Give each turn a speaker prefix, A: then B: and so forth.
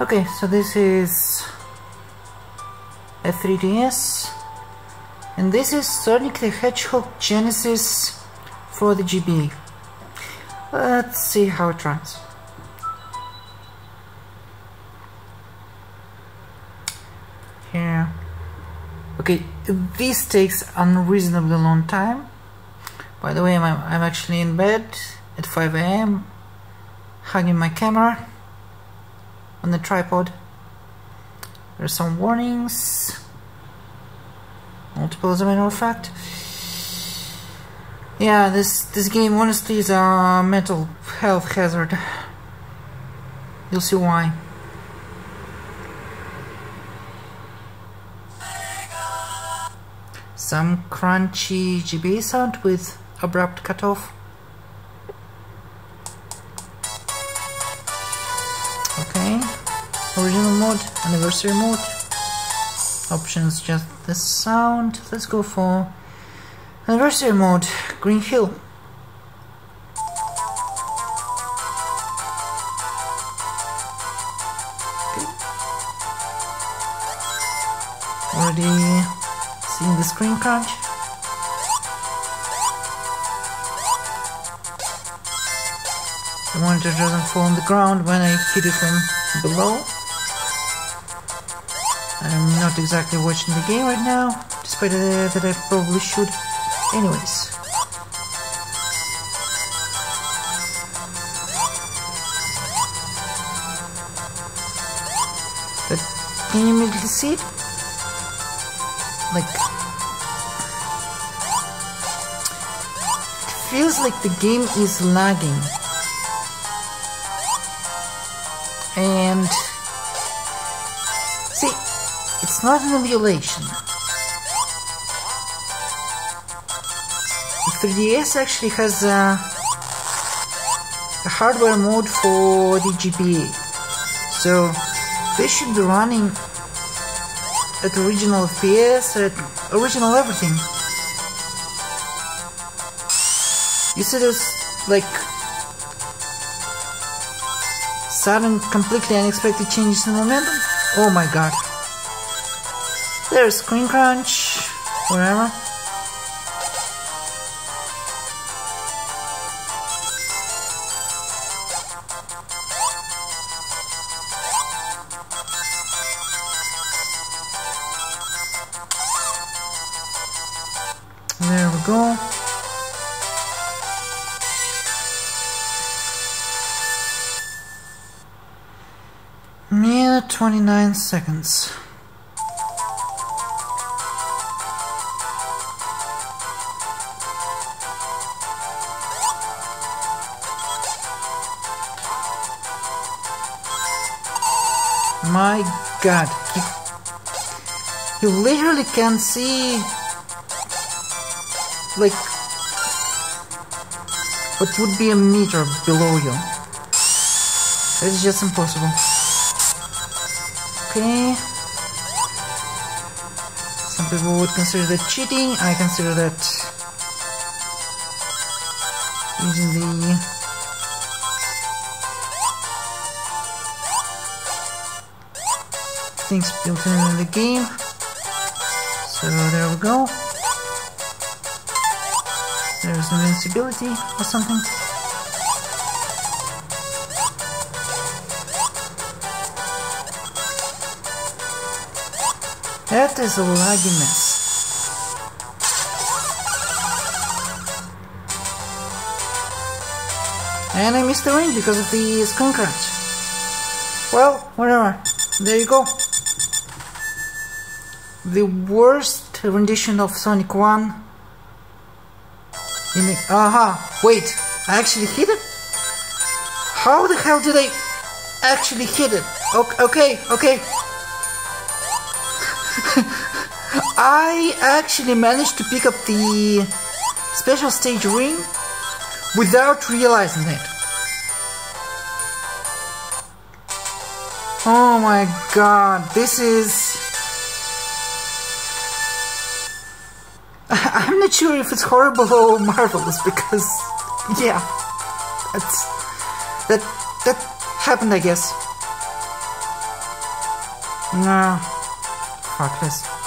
A: Okay, so this is a 3DS and this is Sonic the Hedgehog Genesis for the GBA. Let's see how it runs. Here. Okay, this takes unreasonably long time. By the way, I'm, I'm actually in bed at 5 a.m. hugging my camera on the tripod. There's some warnings. Multiple as a matter of fact. Yeah, this this game honestly is a mental health hazard. You'll see why. Some crunchy GB sound with abrupt cutoff. Okay, original mode, anniversary mode. Options just the sound. Let's go for anniversary mode, Green Hill. Already seeing the screen crunch. The monitor doesn't fall on the ground when I hit it from below. I'm not exactly watching the game right now, despite uh, that I probably should. Anyways. But can you see it? Like it feels like the game is lagging. And it's not an emulation. The 3DS actually has a, a hardware mode for the GBA, so they should be running at original FPS, at original everything. You see this, like, sudden, completely unexpected changes in momentum? Oh my god. There's screen crunch, whatever. There we go. Minute 29 seconds. My god, you, you literally can see like what would be a meter below you. It's just impossible. Okay. Some people would consider that cheating. I consider that using the things built in the game. So there we go. There's invincibility or something. That is a laggy mess. And I missed the ring because of the screen crunch. Well, whatever. There you go. The worst rendition of Sonic 1 in the... Aha! Wait! I actually hit it? How the hell did I actually hit it? Okay, okay. I actually managed to pick up the special stage ring without realizing it. Oh my god, this is... Not sure if it's horrible or marvelous because, yeah, that's, that, that happened I guess. No. Fuck this.